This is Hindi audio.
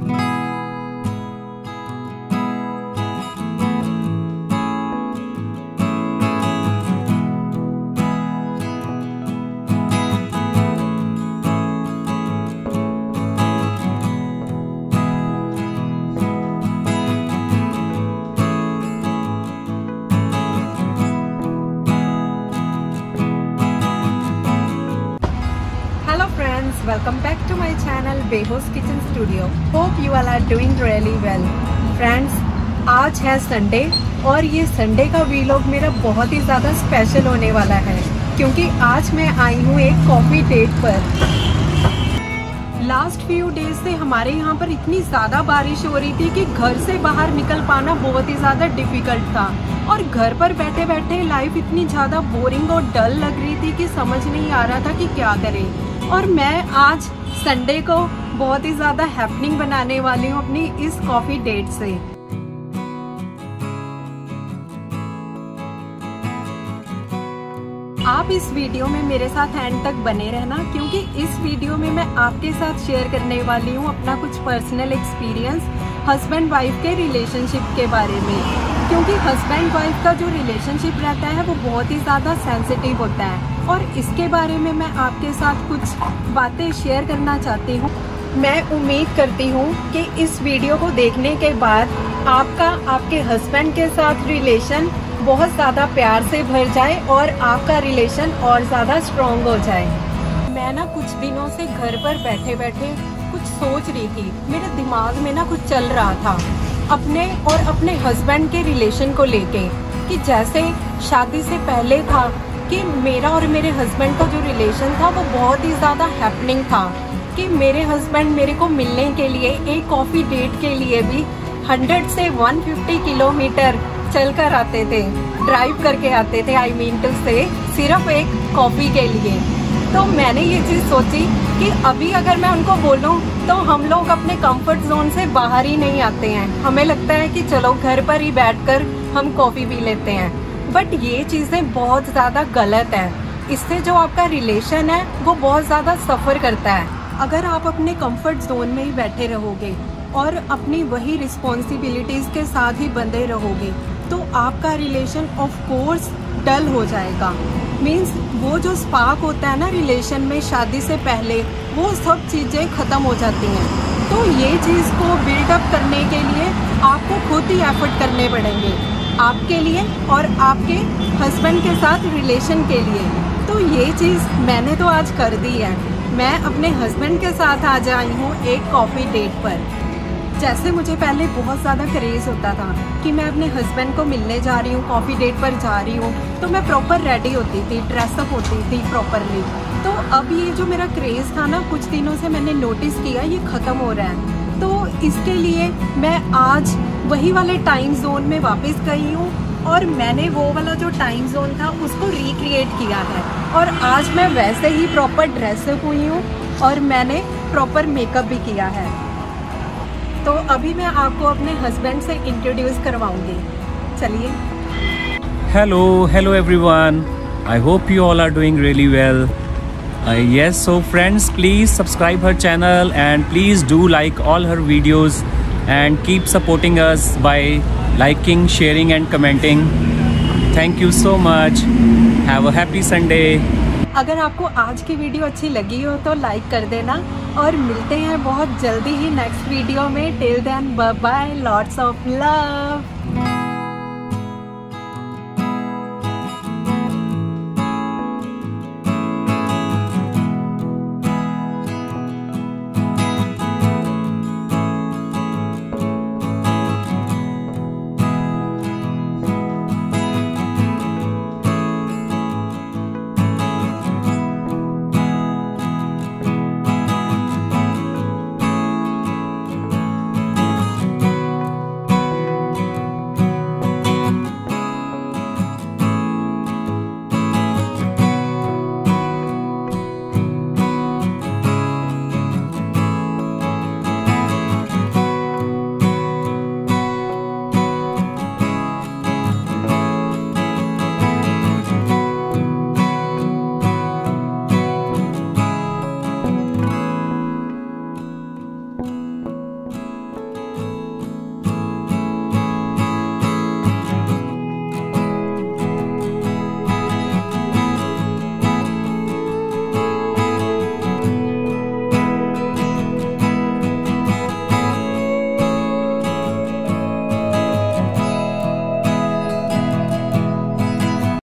Mm-hmm. Welcome back to my channel Kitchen Studio. Hope you all are doing really well. Friends, आज है संडे और ये संडे का वीलॉग मेरा बहुत ही ज़्यादा स्पेशल होने वाला है क्योंकि आज मैं आई हूँ एक कॉफ़ी डेट पर लास्ट फ्यू डेज़ से हमारे यहाँ पर इतनी ज़्यादा बारिश हो रही थी कि घर से बाहर निकल पाना बहुत ही ज़्यादा डिफ़िकल्ट था और घर पर बैठे बैठे लाइफ इतनी ज़्यादा बोरिंग और डल लग रही थी कि समझ नहीं आ रहा था कि क्या करें और मैं आज संडे को बहुत ही ज़्यादा हैपनिंग बनाने वाली हूँ अपनी इस कॉफ़ी डेट से। आप इस वीडियो में मेरे साथ एंड तक बने रहना, क्योंकि इस वीडियो में मैं आपके साथ शेयर करने वाली हूँ अपना कुछ पर्सनल एक्सपीरियंस हस्बैंड वाइफ के रिलेशनशिप के बारे में। क्योंकि हस्बैंड वाइफ का जो रिलेशनशिप रहता है, वो बहुत ही ज़्यादा सेंसिटिव होता है। और इसके बारे में मैं आपके साथ कुछ बातें शेयर करना चाहती हूँ। मैं उम्मीद करती हूँ कि इस वीडियो को देखने के बाद आपका, आपके हस्बैंड के साथ रिलेशन बहुत ज़्यादा प्यार से भर जाए और आपका रिलेशन और ज़्यादा स्ट्रॉन्ग हो जाए। मैं ना कुछ दिनों से घर पर बैठे बैठे कुछ सोच रही थी। मेरे दिमाग में ना कुछ चल रहा था। अपने और अपने हस्बैंड के रिलेशन को लेके कि जैसे शादी से पहले था कि मेरा और मेरे हस्बैंड का जो रिलेशन था, वो बहुत ही ज़्यादा हैपनिंग था कि मेरे हस्बैंड मेरे को मिलने के लिए, एक कॉफ़ी डेट के लिए भी 100 से 150 किलोमीटर चल कर आते थे ड्राइव करके आते थे आई मीन टू से सिर्फ़ एक कॉफ़ी के लिए। तो मैंने ये चीज़ सोची कि अभी अगर मैं उनको बोलूँ तो हम लोग अपने कंफर्ट जोन से बाहर ही नहीं आते हैं। हमें लगता है कि चलो, घर पर ही बैठकर हम कॉफ़ी पी लेते हैं। बट ये चीज़ें बहुत ज़्यादा गलत है। इससे जो आपका रिलेशन है, वो बहुत ज़्यादा सफ़र करता है। अगर आप अपने कंफर्ट जोन में ही बैठे रहोगे और अपनी वही रिस्पॉन्सिबिलिटीज़ के साथ ही बंधे रहोगे तो आपका रिलेशन ऑफ़ कोर्स डल हो जाएगा। मीन्स वो जो स्पार्क होता है ना रिलेशन में शादी से पहले, वो सब चीज़ें ख़त्म हो जाती हैं। तो ये चीज़ को बिल्डअप करने के लिए आपको खुद ही एफर्ट करने पड़ेंगे। आपके लिए और आपके हस्बैंड के साथ रिलेशन के लिए। तो ये चीज़ मैंने तो आज कर दी है। मैं अपने हस्बैंड के साथ आज आई हूँ एक कॉफ़ी डेट पर। जैसे मुझे पहले बहुत ज़्यादा क्रेज़ होता था कि मैं अपने हस्बैंड को मिलने जा रही हूँ कॉफ़ी डेट पर जा रही हूँ तो मैं प्रॉपर रेडी होती थी ड्रेसअप होती थी प्रॉपरली तो अब ये जो मेरा क्रेज़ था ना, कुछ दिनों से मैंने नोटिस किया ये ख़त्म हो रहा है। तो इसके लिए मैं आज वही वाले टाइम जोन में वापस गई हूँ और मैंने वो वाला जो टाइम जोन था उसको रिक्रिएट किया है। और आज मैं वैसे ही प्रॉपर ड्रेसअप हुई हूँ और मैंने प्रॉपर मेकअप भी किया है। तो अभी मैं आपको अपने हस्बैंड से इंट्रोड्यूस करवाऊँगी। चलिए। Hello hello everyone I hope you all are doing really well yes so friends please subscribe her channel and please do like all her videos and keep supporting us by liking sharing and commenting thank you so much have a happy Sunday अगर आपको आज की वीडियो अच्छी लगी हो तो लाइक कर देना और मिलते हैं बहुत जल्दी ही नेक्स्ट वीडियो में. Till then bye lots of love